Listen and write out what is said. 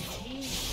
team.